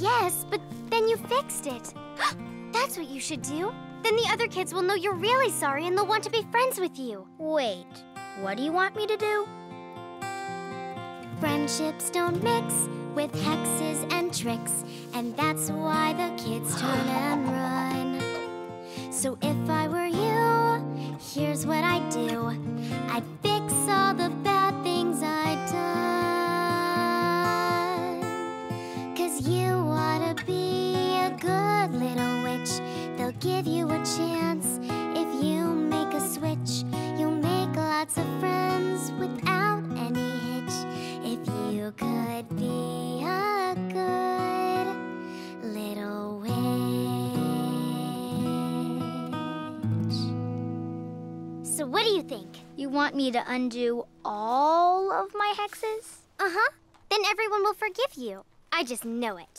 Yes, but then you fixed it. That's what you should do. Then the other kids will know you're really sorry and they'll want to be friends with you. Wait, what do you want me to do? Friendships don't mix with hexes and tricks, and that's why the kids turn and run. So if I were you, here's what I'd do. I'd fix all the to be a good little witch. They'll give you a chance if you make a switch. You'll make lots of friends without any hitch. If you could be a good little witch. So, what do you think? You want me to undo all of my hexes? Uh huh. Then everyone will forgive you. I just know it.